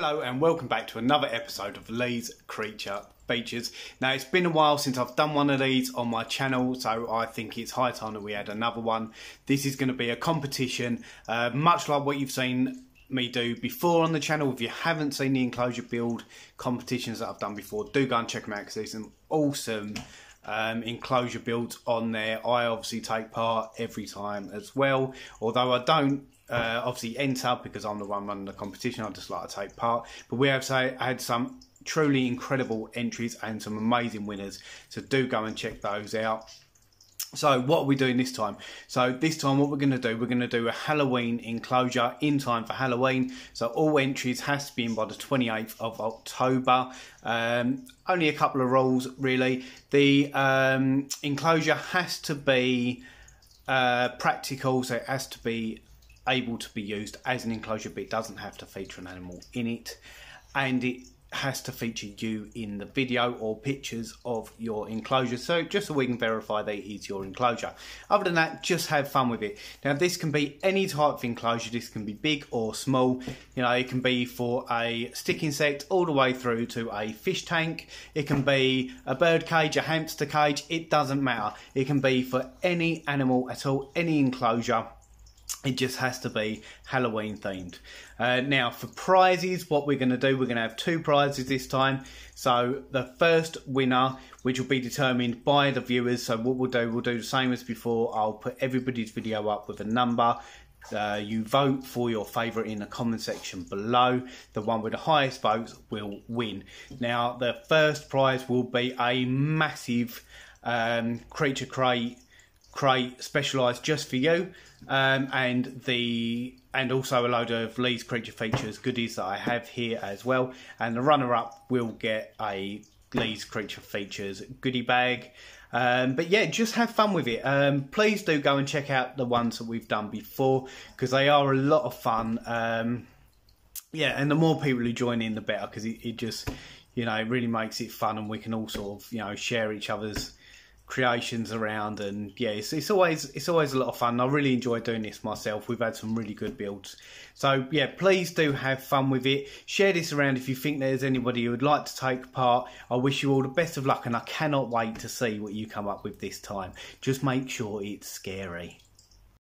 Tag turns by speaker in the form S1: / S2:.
S1: Hello and welcome back to another episode of Lee's Creature Features. Now it's been a while since I've done one of these on my channel, so I think it's high time that we had another one. This is going to be a competition, uh, much like what you've seen me do before on the channel. If you haven't seen the enclosure build competitions that I've done before, do go and check them out because there's some awesome um, enclosure built on there. I obviously take part every time as well, although I don't uh, obviously enter because I'm the one running the competition. I just like to take part. But we have say, had some truly incredible entries and some amazing winners. So do go and check those out. So what are we doing this time? So this time what we're going to do, we're going to do a Halloween enclosure in time for Halloween. So all entries has to be in by the 28th of October. Um, only a couple of rules really. The um, enclosure has to be uh, practical, so it has to be able to be used as an enclosure but it doesn't have to feature an animal in it. And it has to feature you in the video or pictures of your enclosure. So just so we can verify that it is your enclosure. Other than that just have fun with it. Now this can be any type of enclosure. This can be big or small. You know it can be for a stick insect all the way through to a fish tank. It can be a bird cage a hamster cage. It doesn't matter. It can be for any animal at all any enclosure it just has to be Halloween themed. Uh, now, for prizes, what we're going to do, we're going to have two prizes this time. So, the first winner, which will be determined by the viewers. So, what we'll do, we'll do the same as before. I'll put everybody's video up with a number. Uh, you vote for your favourite in the comment section below. The one with the highest votes will win. Now, the first prize will be a massive um, creature crate crate specialised just for you, um, and the and also a load of Lee's creature features goodies that I have here as well. And the runner up will get a Lee's creature features goodie bag. Um, but yeah, just have fun with it. Um, please do go and check out the ones that we've done before because they are a lot of fun. Um, yeah, and the more people who join in, the better because it, it just, you know, it really makes it fun and we can all sort of, you know, share each other's creations around and yeah it's, it's always it's always a lot of fun. I really enjoy doing this myself. We've had some really good builds. So yeah please do have fun with it. Share this around if you think there's anybody who would like to take part. I wish you all the best of luck and i cannot wait to see what you come up with this time. Just make sure it's scary